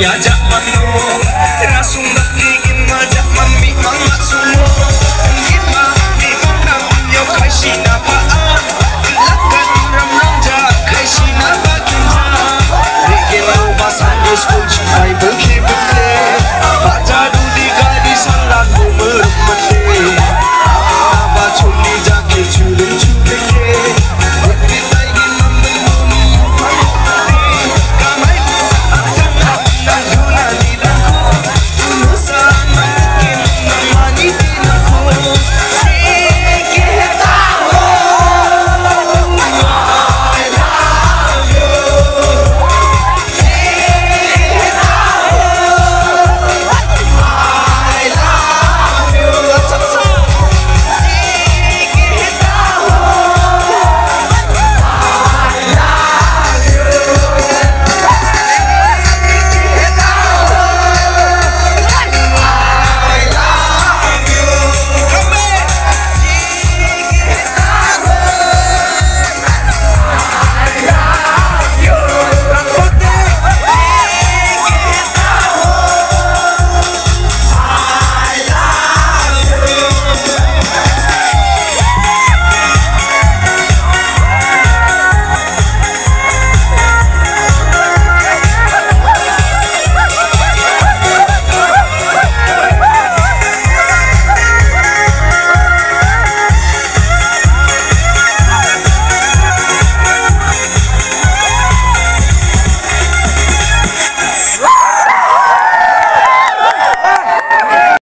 katte Rasong